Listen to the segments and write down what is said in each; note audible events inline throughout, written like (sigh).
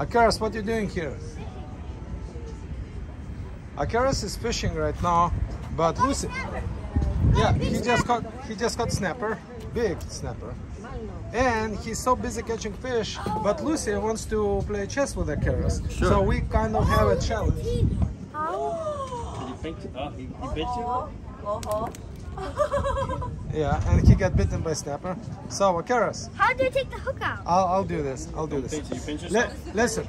Akeras, what are you doing here? Akeras is fishing right now, but Lucy, yeah, he just caught he just caught snapper, big snapper, and he's so busy catching fish. But Lucy wants to play chess with Akeras, Sure. so we kind of have a challenge. How? Did you think? Oh, he, he bit you? Uh-huh. Uh-huh. (laughs) Yeah, and he got bitten by snapper. So Akeras, How do you take the hook out? I'll I'll do this. I'll do this. Pinch, you pinch Li- yourself? listen,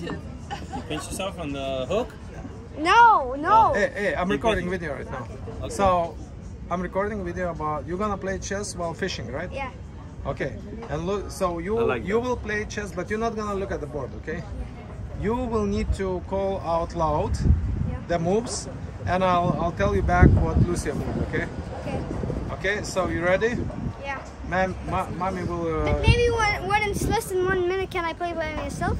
You pinch yourself on the hook? No, no. Oh, hey, hey, I'm You recording video right now. Okay. So I'm recording video about you're gonna play chess while fishing, right? Yeah. Okay, and look, so you like you will play chess, but you're not gonna look at the board, okay? You will need to call out loud Yeah. the moves, and I'll I'll tell you back what Lucia moved, okay? Okay. Okay, so you ready? Yeah. Ma'am, ma- mommy will. But Uh, maybe when, when it's less than one minute, can I play by myself?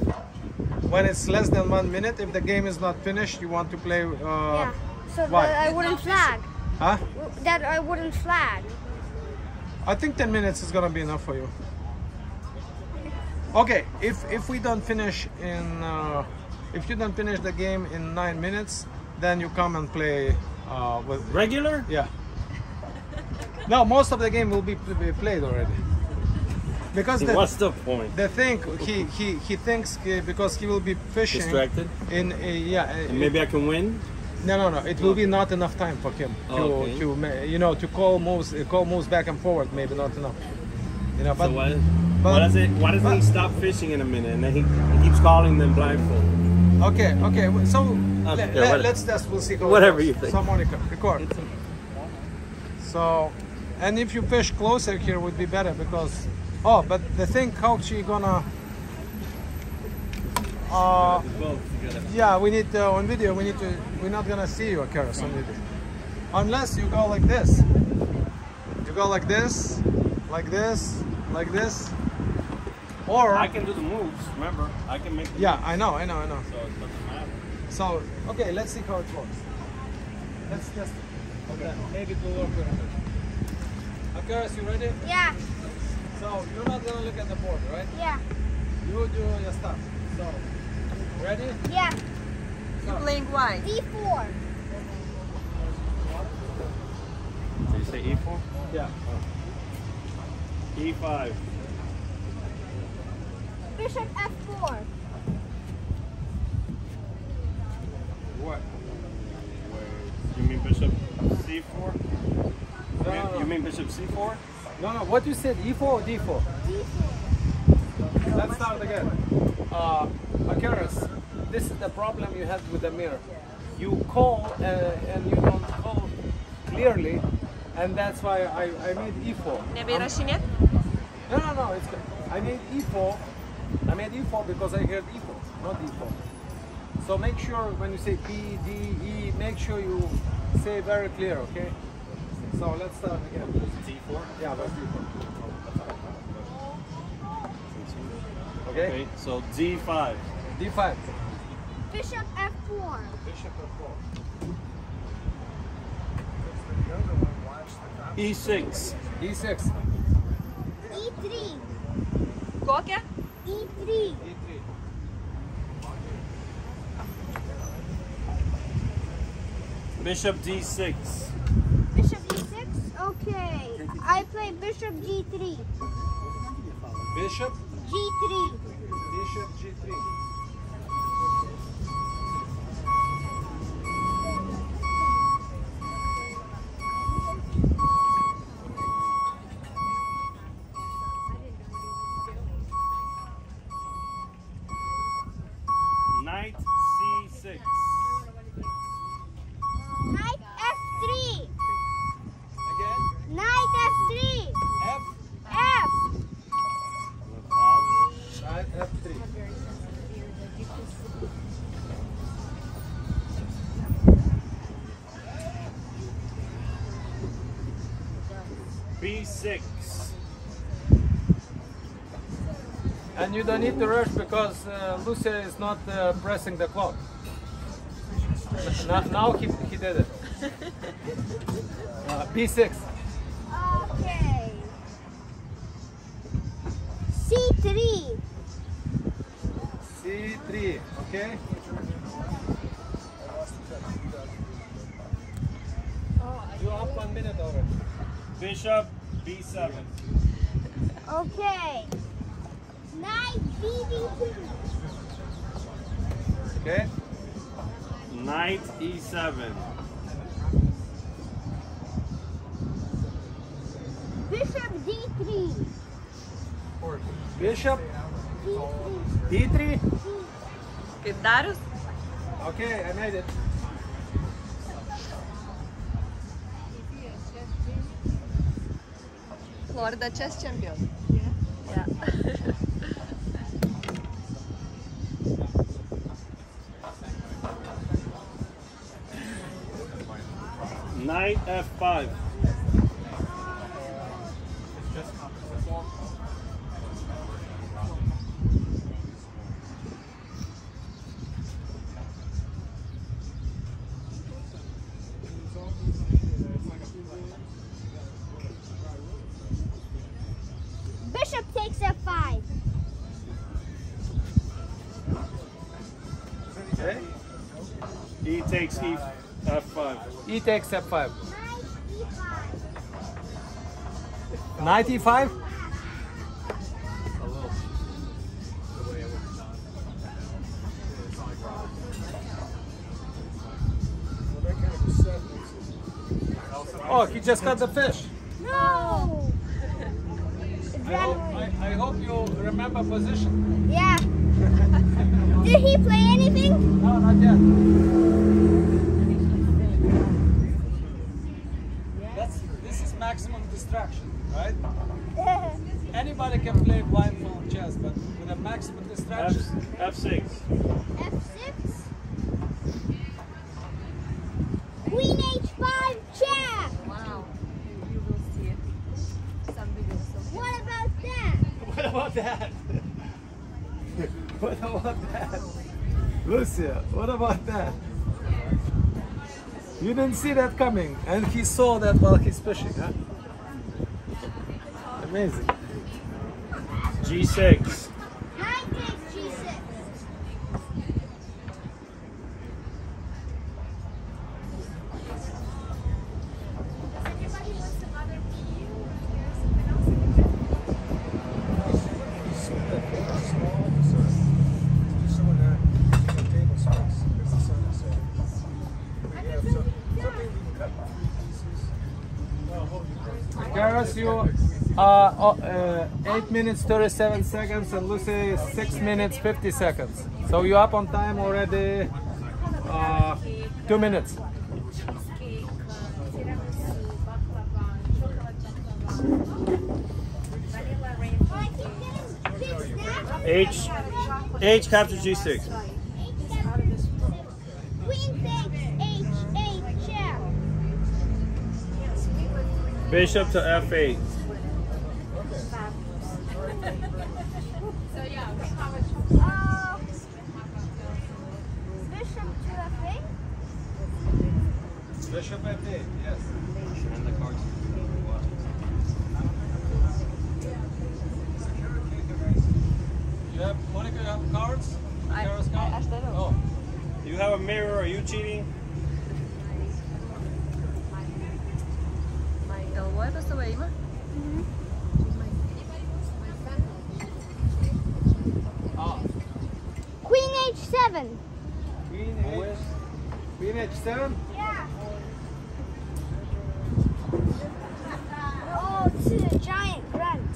when it's less than one minute, if the game is not finished, you want to play. Uh, yeah. So why? that I wouldn't flag. Huh? That I wouldn't flag. I think 10 minutes is gonna be enough for you. Okay, if if we don't finish in, uh, if you don't finish the game in nine minutes, then you come and play uh, with. Regular? Yeah. No, most of the game will be, played already. Because the, What's the point? the thing he he he thinks uh, because he will be fishing Distracted? in uh, yeah. And maybe I can win? no, no, no. It will be not enough time for him to, Okay. to you know to call moves uh, call moves back and forward. Maybe not enough. You know, but so why, but- why does it? Why doesn't he stop fishing in a minute and then he, he keeps calling them blindfold? okay, okay. So Okay, let, us just we'll see whatever you think. So Monica, record. So, and if you fish closer here would be better because oh, but the thing how she gonna. Uh, yeah, we need uh, on video. We need to. We're not gonna see you, Akeras, on video, unless you go like this. You go like this, like this, like this, or I can do the moves. Remember, I can make. The yeah, I know, I know, I know. So it doesn't matter. So okay, let's see how it works. Let's just okay. Maybe it will work. Akeras, you ready? Yeah. So you're not gonna look at the board, right? Yeah. You do your stuff. So ready? Yeah. So, Playing white. D4. Did you say E4? yeah. E5. Bishop F4. What? You mean Bishop C4? You mean bishop c4? No, no, what you said, e4 or d4? d4. Let's start again. Uh, Akeras, this is the problem you have with the mirror. You call uh, and you don't call clearly, and that's why I, I made e4. I'm, no, no, no, it's good. I made e4. I made e4 because I heard e4, not d4. So make sure when you say p, d, e, make sure you say very clear, okay? So let's start again. D4? Yeah, that's D4. Okay. okay, so D5. D5. Bishop F4. Bishop F4. E6. E6. E3. Qual que é? E3. E3. Bishop D6. Bishop E6? Okay. I play Bishop G3. Bishop. G3. Bishop G3. And you don't need to rush because uh, Lucia is not uh, pressing the clock. Now, now he, he did it. Uh, B6. Okay. C3. C3, okay? You have one minute already. Bishop B7. Okay. Knight BD2. Okay? Knight E E7. Bishop D3. Bishop D3. D3. Kaip Darius? Okay, I made it. Florida chess champion. Yeah. (laughs) Knight F5. Bishop takes F5. Okay? E takes E F5. E takes F5. Knight E5. Knight E5? Oh, he just got the fish. No. I hope, I, I hope you remember position. yeah. (laughs) Did he play anything? No, not yet. Maximum distraction, right? Anybody can play blindfold chess, but with a maximum distraction. F6. F6. Queen H5 check. Wow. You will see some videos What about that? (laughs) What about that? (laughs) what about that? Lucia, what about that? You didn't see that coming, and he saw that while he's fishing, huh? Amazing. G6. Knight takes G6. Garros, you are uh, uh, 8 minutes 37 seconds, and Lucy 6 minutes 50 seconds. So you're up on time already uh, 2 minutes. I keep getting big snaps. H. H captures G6. Queen takes H8 check. Bishop to F8. Uh, Bishop to F8. Bishop F8, yes. You have, Monica, you have cards? I- Garros I- cards? aš darau. Oh. You have a mirror. Are you cheating? Galvoju apie savo ėjimą? Ah. Queen H7. Queen H. Queen H7? Yeah. Oh, to the giant grunt.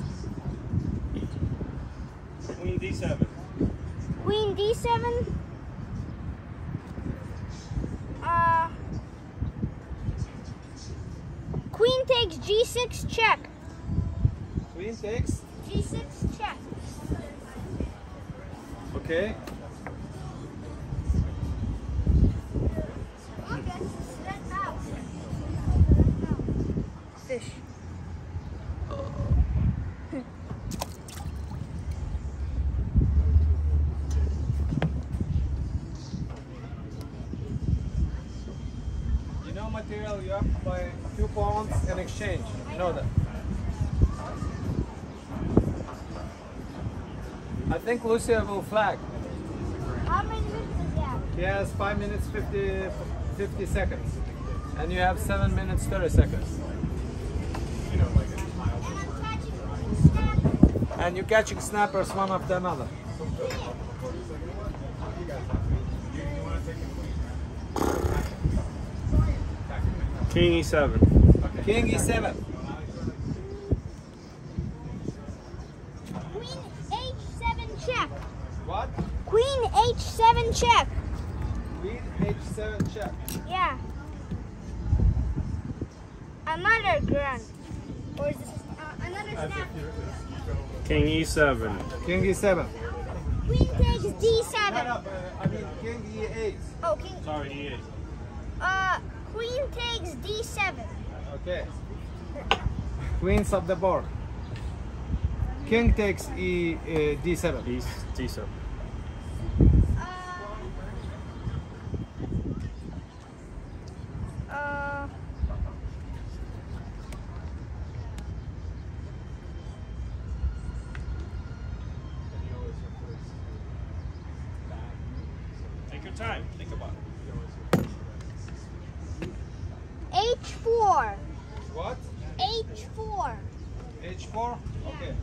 Queen D7. Queen D7. Uh, Queen takes G6 check. Queen takes. G6 check. Okay. Fish. You know material you have to buy two pawns in exchange. You know that. Think Lucia will flag. How many minutes does he has 5 minutes 50, 50 seconds. And you have 7 minutes 30 seconds. And you're catching snappers one after another. King E E7. King E E7. King E E7. King E7. Queen takes D7. no, uh, I mean King E8. Oh, king. Sorry, E8. Uh, queen takes D7. Okay. Queens of the board. King takes E uh, D7. E D7. Uh, uh, Take your time. Think about it. H4. What? H4. H4? Okay.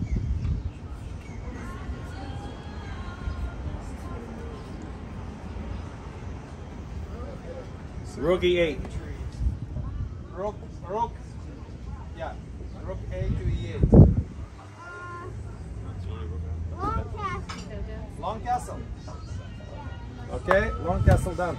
Rook E8. Rook, rook. Yeah. Rook A to E8. Long cast. Long castle. Okay, long castle done.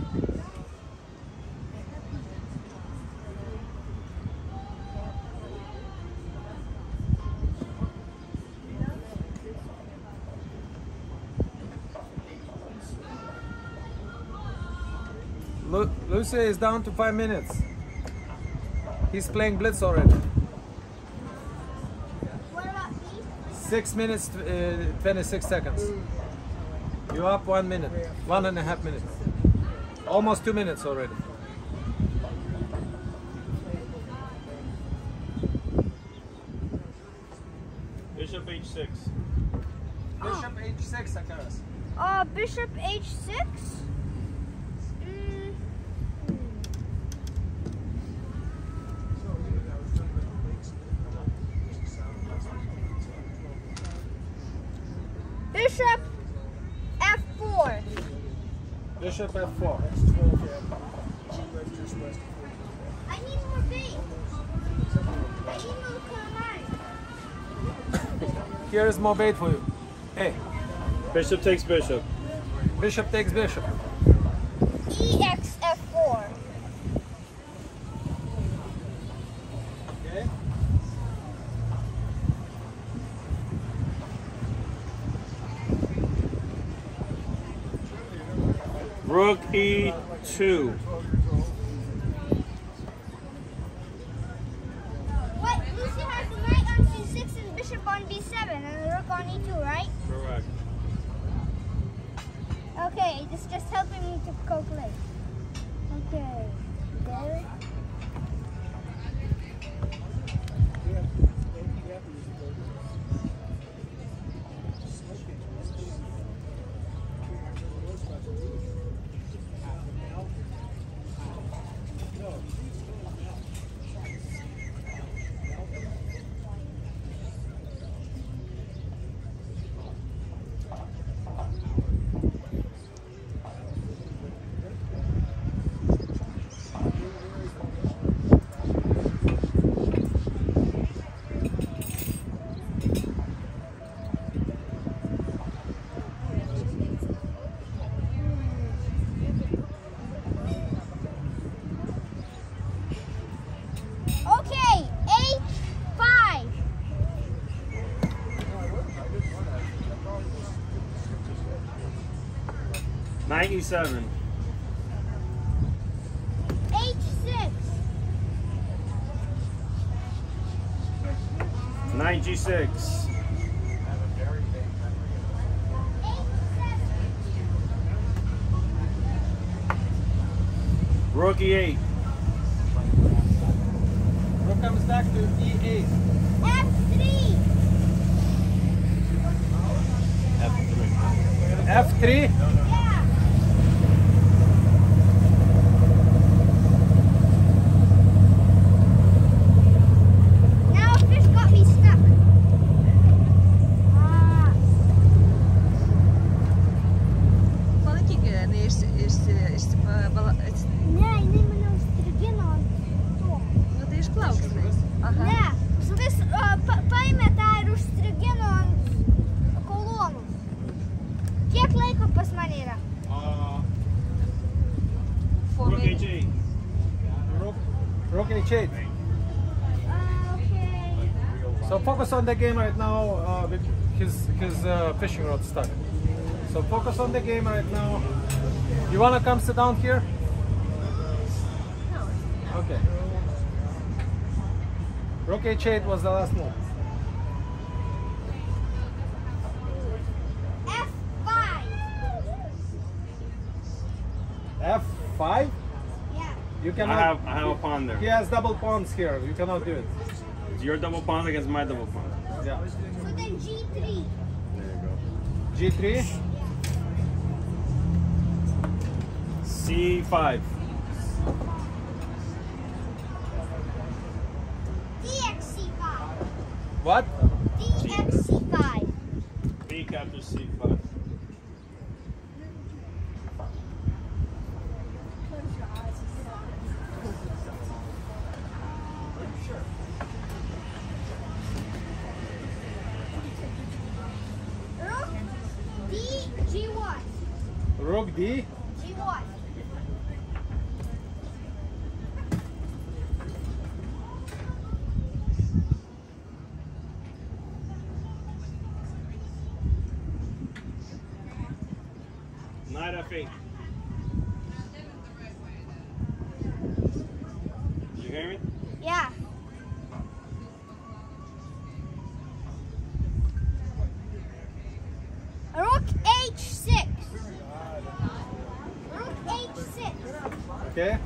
Lu- Lucy is down to five minutes. He's playing blitz already. What about me? Six minutes, uh, 26 seconds. You're up one minute, one and a half minutes. Almost two minutes already. Bishop H6. Bishop H6, Akeras. Uh, Bishop H6. Mm. Bishop F4. Bishop F4. I need more bait. I need more calamari. Here is more bait for you. Hey, Bishop takes bishop. bishop takes bishop. EX F4. Okay. Rook E E2. What? Lucy has the knight on C6 and bishop on B7 and the rook on E2, right? Correct. Okay, this is just helping me to calculate. Okay. There. Okay, H5. 97. H6. Knight G6. H7. Rook E8. Rook comes back to E8. F3. F3. F3. Yeah. laiko pas mane yra? Uh, Four rook minutes. h8. Rook, rook h8. Uh, okay. So focus on the game right now. Uh, with his his uh, fishing rod stuck. So focus on the game right now. You wanna come sit down here? No, okay. Rook h8 was the last move. F5. F5. Yeah. You I cannot. have I have a pawn there. He has double pawns here. You cannot do it. It's your double pawn against my double pawn. Yeah. So then G3. There you go. G3. C5. DXC5. What? DXC5. B captures C5. Rook D G1. Rook D. G1. Knight F8. You hear me? Yeah. Rook H6. Rook H6. Okay.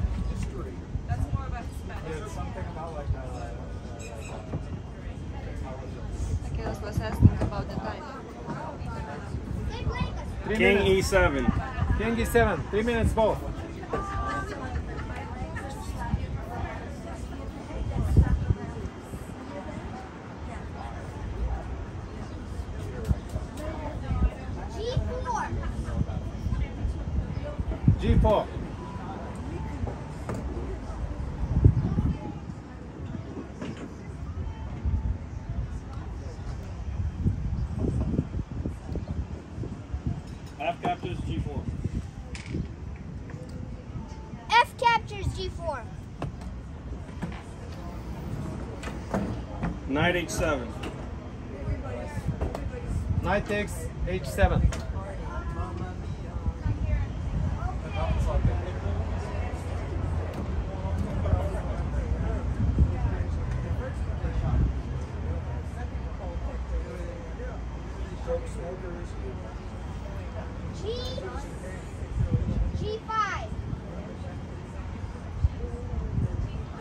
That's more about Spanish. Okay, I was asking about the time. Take Lakers. Three King. E7. King E7. Three minutes both. G4. G4. F captures G4. F captures G4. Knight H7. Knight takes H7. G G5.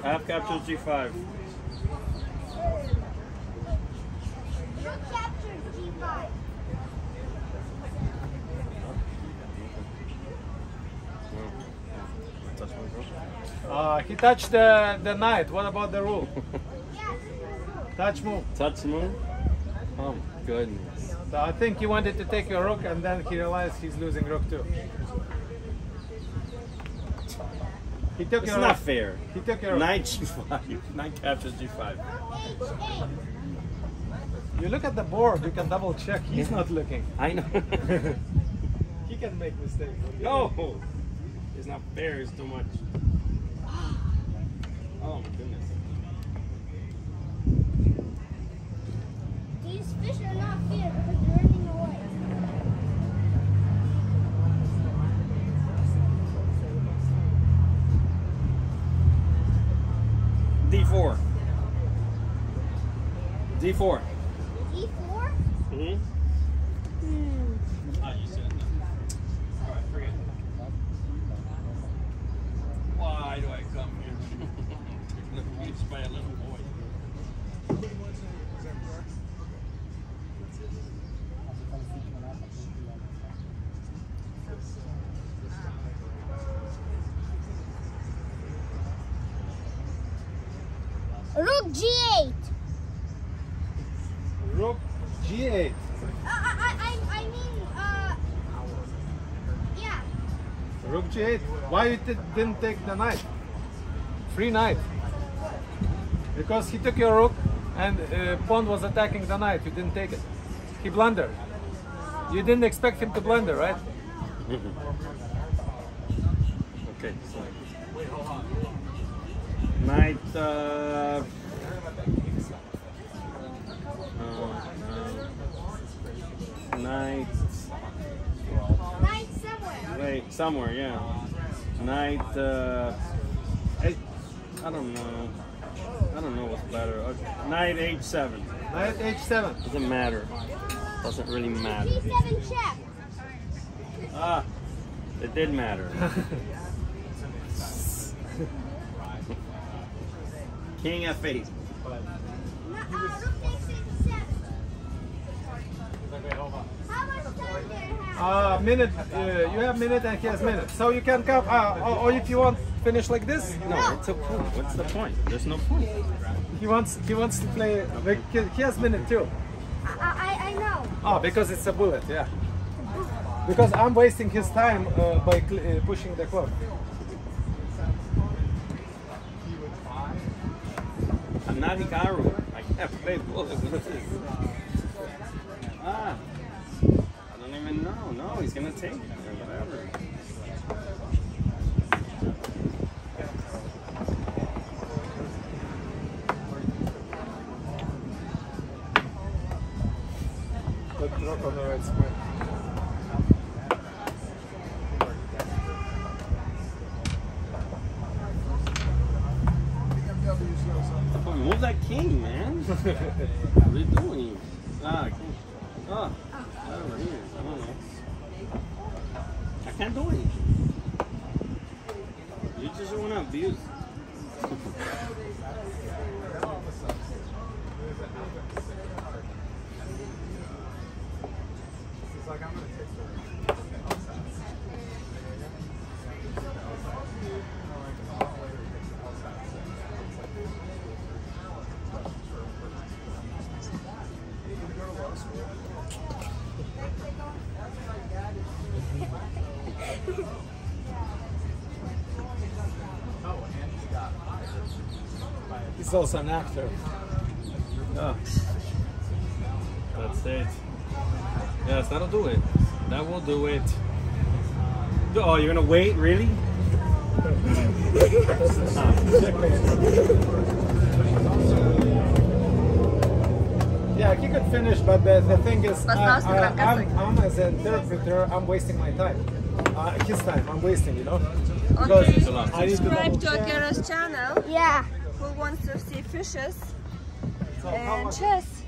F captures G5. Rook captures G5. Uh, he touched the, the knight. What about the rule? Touch move. Touch move. Oh goodness. So I think he wanted to take your rook and then he realized he's losing rook too. He took It's your not rook. fair. He took your rook. Knight G5. (laughs) Knight captures G5. You look at the board, you can double check. He's not looking. I know. (laughs) He can make mistakes. no. It's not fair. It's too much. Oh my goodness. These fish are not because they're running away. D4. D4. E4? Mm-hmm. Hmm. Oh, you said no. All right, forget it. Why do I come here? Reached by a little boy. Rook G8. Rook G8. Uh, I, I, I I mean, uh, yeah. Rook G8. Why you didn't take the knight? Free knight. Because he took your rook and uh, pawn was attacking the knight. You didn't take it. He blundered. You didn't expect him to blunder, right? (laughs) Okay. So. Night. Uh, uh, night. Night somewhere. Wait, somewhere, yeah. Night. Uh, eight. I don't know. I don't know what's better. Okay. Night H7. Knight H7. Doesn't matter. Doesn't really matter. P7 check. Ah, it did matter. (laughs) King F8. Uh, minute. Uh, you have minute and he has minute. So you can come. Uh, or, or if you want, finish like this. No, it's a point. What's the point? There's no point. He wants. He wants to play. like, He he has minute too. I, I, I know. Oh, because it's a bullet. Yeah. (laughs) Because I'm wasting his time uh, by cl- uh, pushing the clock. I'm not Hikaru. I can't play bullet. What is this? Ah. Even know. No, he's gonna take it or whatever. Put rook on the right square. Move that king, man. (laughs) what are you doing? Ah, king. Ah, also an actor. Yeah. That's it. Yes, that'll do it. That will do it. Oh, you're gonna wait, really? yeah, he could finish, but the, the thing is, I, am as an interpreter, I'm wasting my time. Uh, his time, I'm wasting, you know? Okay, subscribe to Akira's channel. Yeah who wants to see fishes and chess.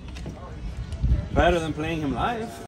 Better than playing him live.